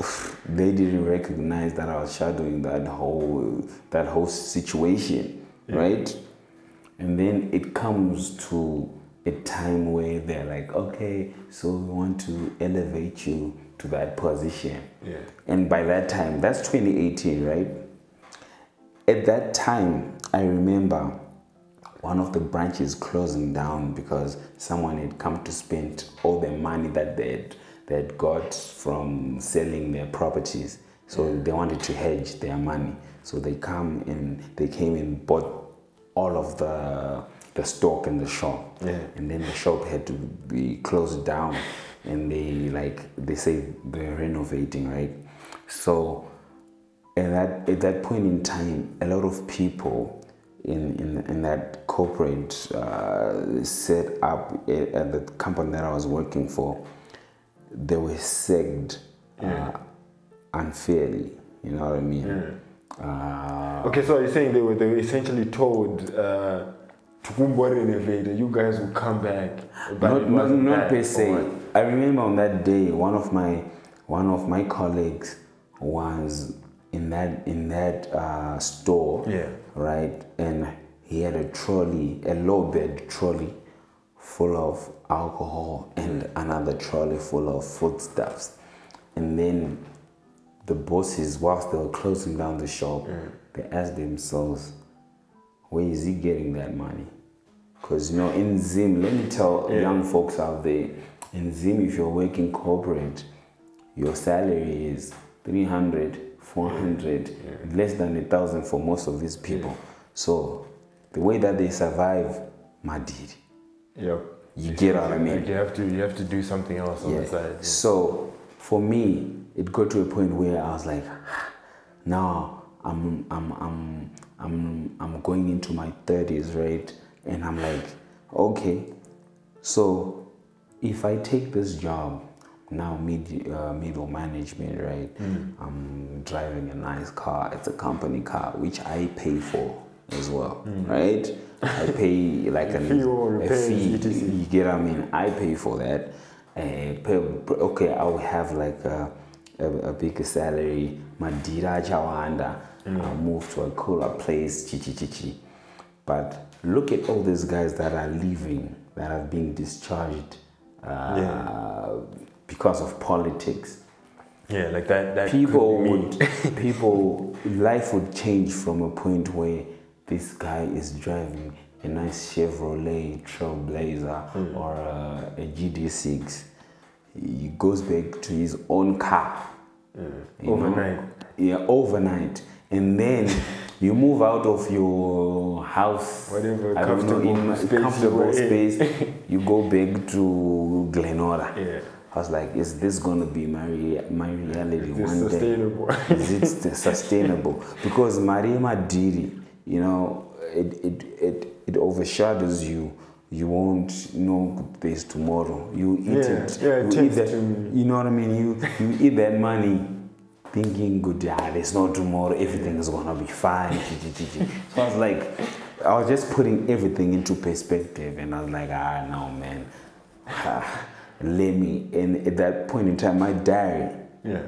They didn't recognize that I was shadowing that whole that whole situation, right? And then it comes to a time where they're like, okay, so we want to elevate you to that position. Yeah. And by that time, that's 2018, right? At that time, I remember one of the branches closing down because someone had come to spend all the money that they'd, they'd got from selling their properties. So they wanted to hedge their money. So they come and they came and bought all of the the stock in the shop. Yeah. And then the shop had to be closed down and they like they say they're renovating, right? So at that at that point in time, a lot of people in, in, in that corporate uh, set up at the company that I was working for, they were sacked uh, unfairly. You know what I mean? Uh, Okay, so you're saying they were they were essentially told Tukumbo renovated, you guys will come back. But not not, wasn't per se. I remember on that day, one of my one of my colleagues was in that in that uh, store, Yeah. right, and he had a trolley, a low bed trolley, full of alcohol and another trolley full of foodstuffs, and then the bosses, whilst they were closing down the shop, they asked themselves, where is he getting that money? Because you know, in Zim, let me tell Yeah. young folks out there, in Zim, if you're working corporate, your salary is 300, 400, less than a thousand for most of these people. So the way that they survive, madiri. Yep. You get what I mean? Like you have to you have to do something else on Yeah. the side. yeah. So for me, it got to a point where I was like, now I'm I'm I'm I'm I'm going into my thirties, right? And I'm like, okay, so if I take this job now mid uh, middle management, right? I'm driving a nice car. It's a company car, which I pay for as well, right? I pay like an, Fuel, a fee. etc. You get what I mean? I pay for that. Uh, pay, okay, I will have like a, a, a bigger salary. Madira Chawanda. I'll move to a cooler place. Chi chi chi chi. But look at all these guys that are leaving, that have been discharged uh, Yeah. because of politics. Yeah, like that that People would, people, life would change from a point where this guy is driving a nice Chevrolet Trailblazer Hmm. or a, a GD6. He goes back to his own car. know? Hmm. Overnight. Yeah, overnight. And then you move out of your house, Whatever I don't know, comfortable in space you comfortable space, you go back to Glen Norah. Yeah. I was like, is this gonna be my rea- my reality one day? sustainable? is it sustainable? Because Marima Diri, you know, it, it, it, it overshadows you. You won't know there's tomorrow. You eat Yeah, it. yeah, it you, eat that, you know what I mean? You, you eat that money thinking, good, ah, there's no tomorrow. Everything is going to be fine. so I was like, I was just putting everything into perspective. And I was like, ah, no, man. Ah, let me. And at that point in time, my diary, Yeah.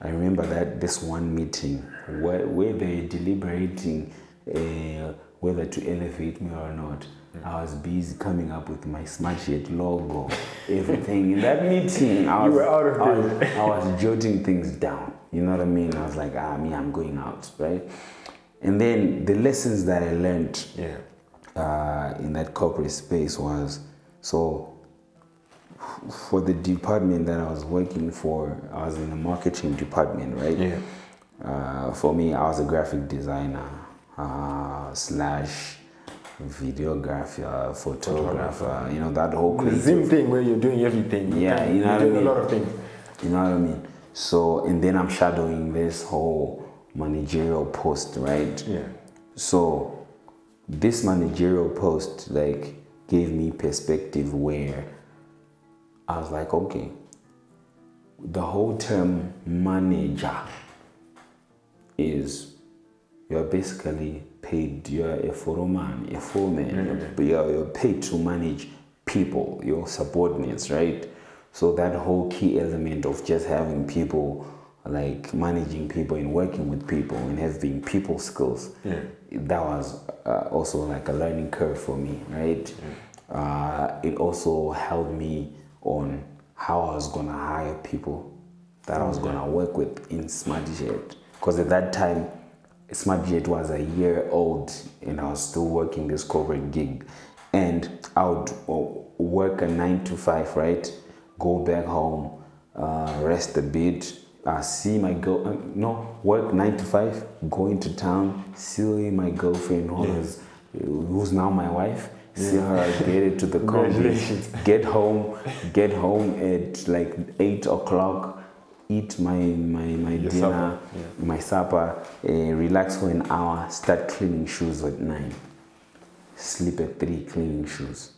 I remember that this one meeting where, where they're deliberating uh, whether to elevate me or not. I was busy coming up with my SmartZhet logo, everything. In that meeting, I You was, were out of I was, it. I was jotting things down. You know what I mean? I was like, ah, me, I'm going out, right? And then the lessons that I learned Yeah. uh, in that corporate space was so for the department that I was working for, I was in the marketing department, right? Yeah. Uh, for me, I was a graphic designer uh, slash videographer, photographer. You know that whole The Zim thing where you're doing everything. Yeah, you know you're what I doing mean? a lot of things. You know what I mean? So, and then I'm shadowing this whole managerial post, right? Yeah. So, this managerial post like gave me perspective where I was like, okay, the whole term manager is you're basically paid, you're a foreman, a foreman, you're, you're, you're paid to manage people, your subordinates, right? So that whole key element of just having people, like managing people and working with people and having people skills, that was uh, also like a learning curve for me, right? Uh, it also helped me on how I was gonna hire people that I was gonna work with in SmartZhet. Because at that time, SmartZhet was a year old and I was still working this corporate gig. And I would uh, work a nine to five, right? Go back home, uh, rest a bit, uh, see my girl, uh, no, work nine to five, go into town, see my girlfriend who is, who's now my wife, see her get it to the comedy, get home, get home at like eight o'clock, eat my my, my Your dinner, supper, yeah. my supper, uh, relax for an hour, start cleaning shoes at nine, sleep at three, cleaning shoes,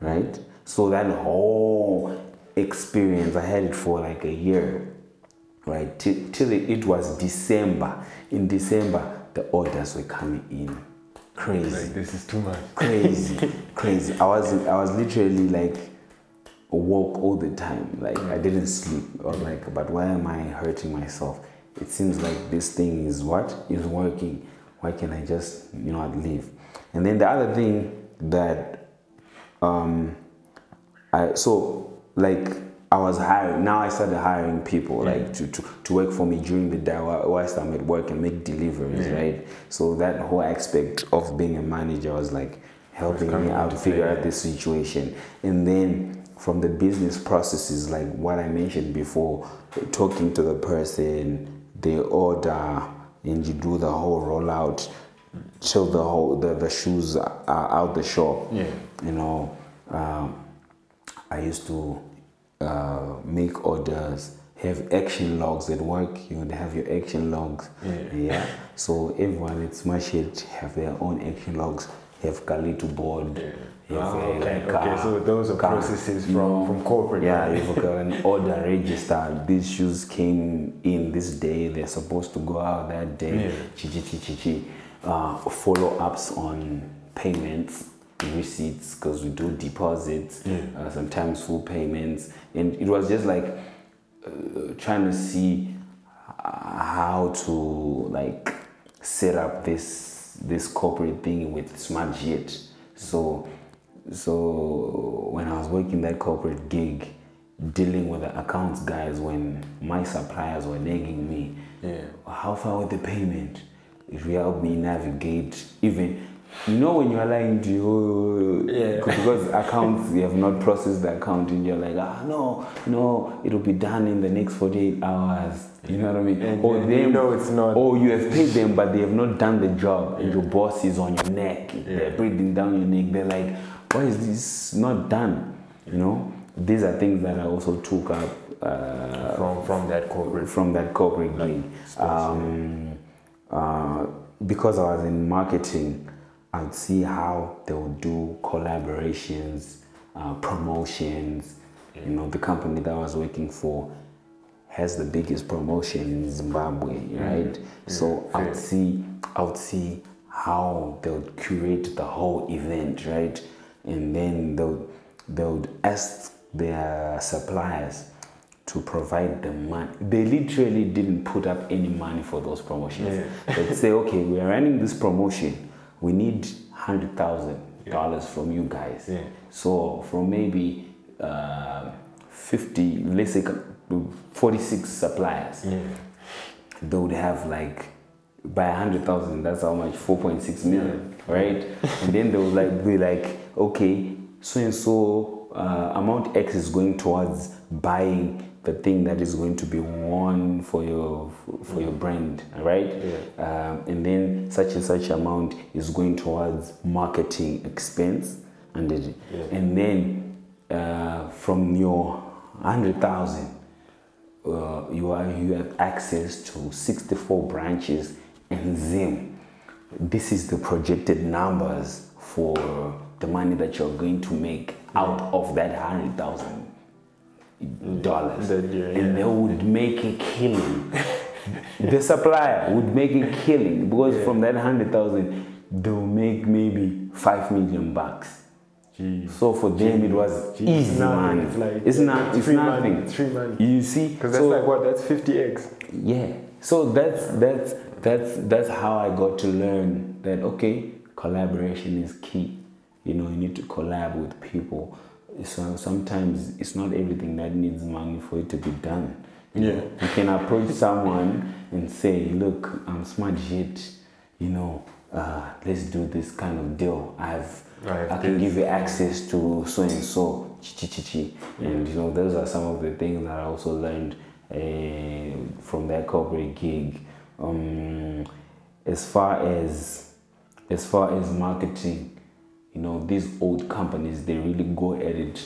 right? So that whole experience, I had it for like a year, right? Till, till it, it was December. In December, the orders were coming in, crazy Like, this is too much. crazy, crazy. I was I was literally like woke all the time. Like I didn't sleep. I was like, but why am I hurting myself? It seems like this thing is what is working. Why can I just you know leave? And then the other thing that um I so like I was hiring now I started hiring people like to, to, to work for me during the day while- whilst I'm at work and make deliveries, right? So that whole aspect of being a manager was like helping coming me out to figure out the situation. And then from the business processes, like what I mentioned before, talking to the person, the order, and you do the whole rollout till the whole the, the shoes are out the shop. Yeah. You know, um, I used to uh, make orders, have action logs at work. You would have your action logs. Yeah. So everyone at SmartZhet have their own action logs. Have Kalito board. Yeah. Ah, a, okay, like, okay, so those are car- processes from- know, from corporate, Yeah, right? you've got an order register. These shoes came in this day. They're supposed to go out that day. Yeah. Chi chi chi chi chi. Uh, follow ups on payments, receipts, because we do deposits, uh, sometimes full payments, and it was just like uh, trying to see uh, how to like set up this this corporate thing with SmartZhet. So so when I was working that corporate gig, dealing with the accounts guys when my suppliers were nagging me, Yeah. how far with the payment? It really helped me navigate even you know when you're lying to you Yeah. because accounts you have not processed the account and you're like ah no no it'll be done in the next 48 hours you know what I mean And- or them know it's not. or you have paid them but they have not done the job and your boss is on your neck they're breathing down your neck they're like why is this not done you know these are things that I also took up uh, From from that corporate. from that corporate gig. Um, uh, because I was in marketing, I'd see how they would do collaborations, uh, promotions. You know, the company that I was working for has the biggest promotion in Zimbabwe, right? So I would see, I would see how they would curate the whole event, right? And then they would, they would ask their suppliers to provide the money. They literally didn't put up any money for those promotions. They'd say, okay, we are running this promotion. We need hundred thousand dollars from you guys. Yeah. So from maybe uh, fifty, let's say forty-six suppliers, Yeah. they would have like by a hundred thousand. That's how much four point six million, right? and then they would like be like, okay, so and so uh, amount X is going towards buying the thing that is going to be worn for your for your brand, right? Um, and then such and such amount is going towards marketing expense, and it, and then uh, from your hundred thousand uh, you are you have access to 64 branches and Zim. This is the projected numbers for the money that you're going to make out of that hundred thousand dollars, That year, and yeah. they would make a killing. the supplier would make a killing because from that hundred thousand, they'll make maybe five million bucks. Jeez. So for them, it was Jeez. easy Nothing. money. It's like- it's not. it's money. nothing. It's free money. You see, Because that's so- like what? That's 50x. yeah. So that's that's that's that's how I got to learn that okay, collaboration is key. You know, you need to collab with people. So sometimes it's not everything that needs money for it to be done. You Yeah. know, you can approach someone and say, "Look, I'm SmartZhet. You know, uh, let's do this kind of deal. I've I I can give you access to so and so, chi chi chi chi. And you know, those are some of the things that I also learned uh, from that corporate gig. Um, as far as as far as marketing, you know, these old companies they really go at it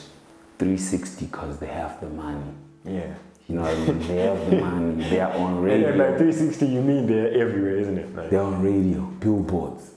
360 because they have the money. Yeah. You know, what I mean? they have the money. They are on And radio. then like 360, you mean they're everywhere, isn't it? Like They're on radio, billboards,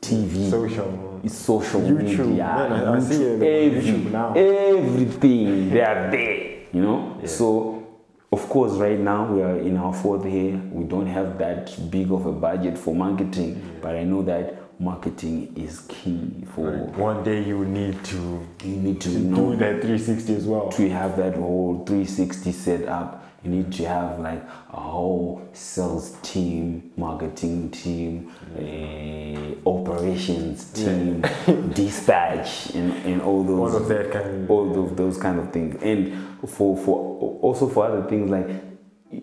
TV, social. it's social YouTube. media, Man, I- I see it every- YouTube now. everything. They are there. You know. So, of course, right now we are in our fourth year. We don't have that big of a budget for marketing, but I know that marketing is key for. One day you need to You need to do know that 360 as well. to have that whole 360 set up you need to have like a whole sales team marketing team eh, operations team dispatch and, and all those All of that kind of. all of those kind of things and for for also for other things like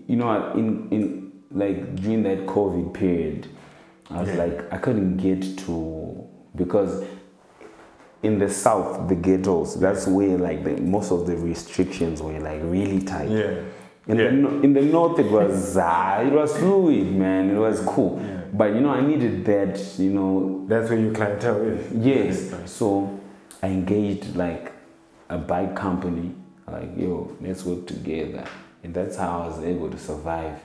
you know in in like during that covid period i was Yeah. like i couldn't get to because in the south the ghettos that's where like the, most of the restrictions were like really tight Yeah. in, Yeah. the, in the north, it was ah, it was fluid, man. It was cool. Yeah. But you know, I needed that. You know, That's where your clientele is. yes. So I engaged like a bike company. Like, yo, let's work together, and that's how I was able to survive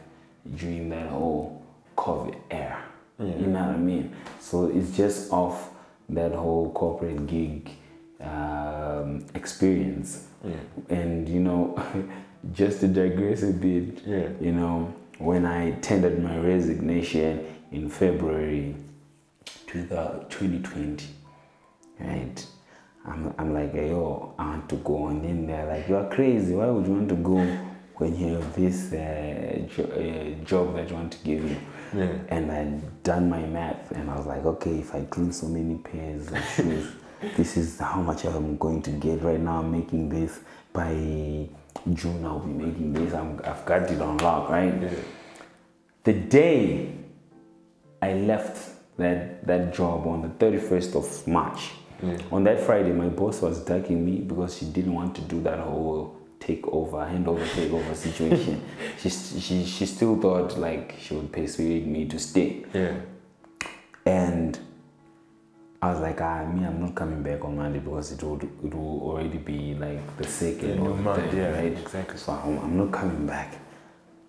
during that whole COVID era. Yeah. You know what I mean? So it's just off that whole corporate gig um, experience Yeah. and you know just to digress a bit Yeah. you know when i tendered my resignation in february 2000 2020 right i'm, I'm like yo i want to go and then they're like you're crazy why would you want to go when you have this uh, jo- uh, job that you want to give you Yeah. and I'd done my math and I was like, okay, if I clean so many pairs of shoes, this is how much I'm going to get. Right now, I'm making this. By June, I'll be making this. I'm, I've got it on lock, right? Yeah. The day I left that, that job on the 31st of March, Yeah. on that Friday, my boss was attacking me because she didn't want to do that whole takeover, handover, takeover situation. she, she, she still thought like she would persuade me to stay. Yeah. And I was like, ah, me, I'm not coming back on Monday because it would it will already be like the second Yeah, or month, third, yeah, right? exactly. So I'm, I'm not coming back.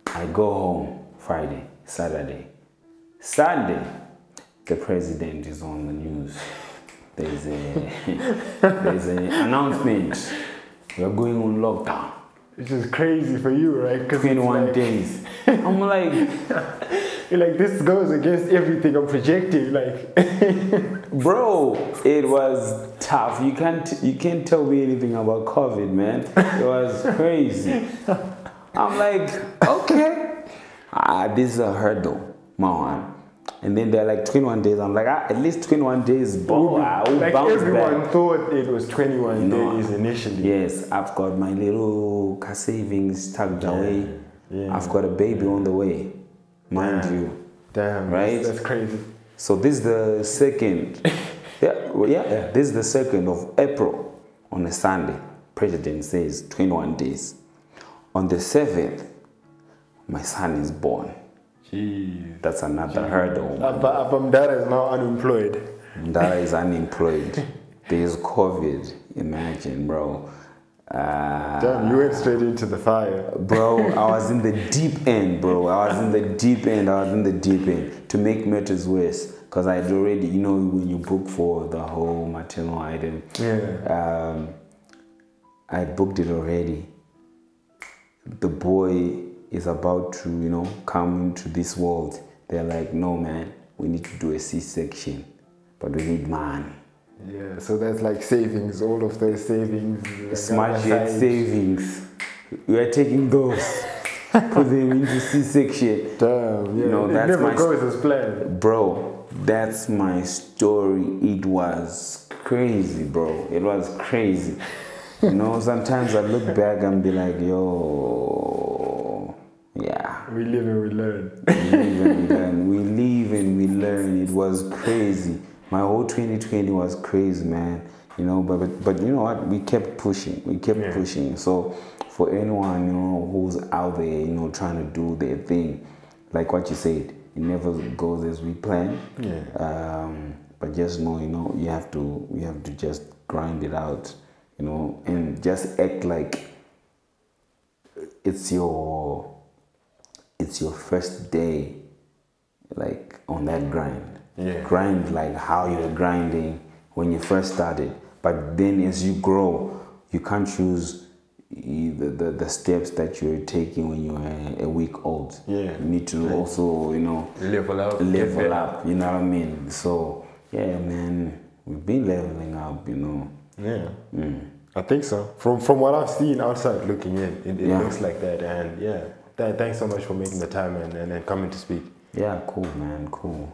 I go home Friday, Saturday, Sunday. The president is on the news. There's a there's an announcement. We're going on lockdown. Which is crazy for you, right? 'Cause it's 21 like, days. I'm like, like this goes against everything I'm projecting. Like, Bro, it was tough. You can't you can't tell me anything about COVID, man. It was crazy. I'm like, okay, ah, this is a hurdle, man. And then they're like 21 days. I'm like, ah, at least 21 days. I will like everyone back. thought it was 21 No. days initially. Yes, I've got my little savings tucked away. yeah. I've got a baby on the way, mind Yeah. you. Damn, Right? That's, that's crazy. So this is the second. yeah, well, yeah, This is the second of April on a Sunday. President says 21 days. On the seventh, my son is born. Jeez. That's another hurdle. Apa- Apamdara is now unemployed. That is unemployed. There's COVID. Imagine, bro. Uh, Damn, you went straight into the fire. bro, I was in the deep end, bro. I was in the deep end. I was in the deep end. To make matters worse, because I'd already, you know, when you book for the whole maternal item, Yeah. um, I had booked it already. The boy is about to, you know, come into this world. They're like, no, man, we need to do a C-section, but we need money. Yeah, so that's like savings, all of those savings. uh, Smart savings. We are taking those, put them into C-section. Damn, yeah. No, it that's never my- goes as planned. Bro, that's my story. It was crazy, bro. It was crazy. You know, sometimes I look back and be like, yo, yeah. We live and we learn. We live and we learn. We live and we learn. It was crazy. My whole 2020 was crazy, man. You know, but but, but you know what? We kept pushing. We kept Yeah. pushing. So for anyone you know who's out there, you know, trying to do their thing, like what you said, it never goes as we plan. Yeah. Um, but just know, you know, you have to you have to just grind it out, you know, and just act like it's your it's your first day like on that grind Yeah. grind like how you're grinding when you first started but then as you grow you can't choose the, the, the steps that you're taking when you're a week old Yeah. you need to also you know Level up. level up you know what i mean so yeah man we've been leveling up you know Yeah. Mm. I think so. From from what I've seen outside looking in, it, it Yeah. looks like that. And yeah, th- thanks so much for making the time and, and, and coming to speak. yeah cool man cool